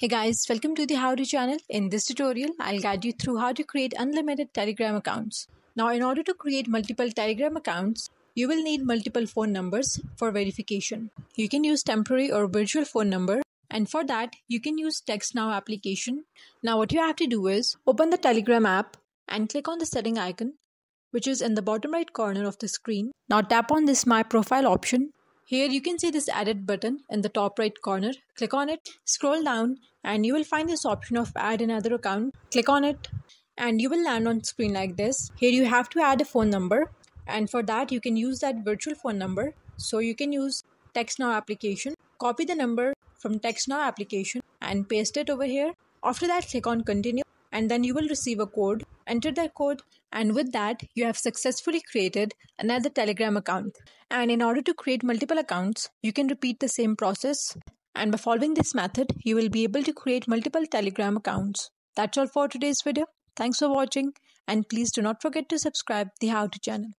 Hey guys, welcome to the How To channel. In this tutorial, I'll guide you through how to create unlimited Telegram accounts. Now, in order to create multiple Telegram accounts, you will need multiple phone numbers for verification. You can use temporary or virtual phone number and for that, you can use TextNow application. Now, what you have to do is open the Telegram app and click on the setting icon which is in the bottom right corner of the screen. Now tap on this My Profile option here you can see this edit button in the top right corner. Click on it, scroll down and you will find this option of add another account. Click on it and you will land on screen like this. Here you have to add a phone number and for that you can use that virtual phone number. So you can use TextNow application. Copy the number from TextNow application and paste it over here. After that click on continue and then you will receive a code. Enter that code and with that you have successfully created another Telegram account. And in order to create multiple accounts, you can repeat the same process and by following this method, you will be able to create multiple Telegram accounts. That's all for today's video. Thanks for watching and please do not forget to subscribe the How To channel.